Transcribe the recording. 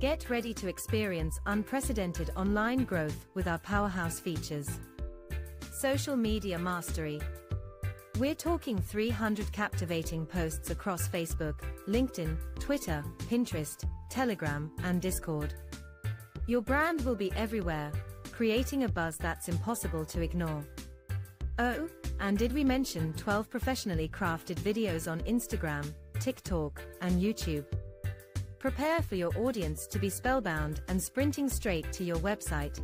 Get ready to experience unprecedented online growth with our powerhouse features. Social Media Mastery. We're talking 300 captivating posts across Facebook, LinkedIn, Twitter, Pinterest, Telegram, and Discord. Your brand will be everywhere, creating a buzz that's impossible to ignore. Oh, and did we mention 12 professionally crafted videos on Instagram, TikTok, and YouTube? Prepare for your audience to be spellbound and sprinting straight to your website.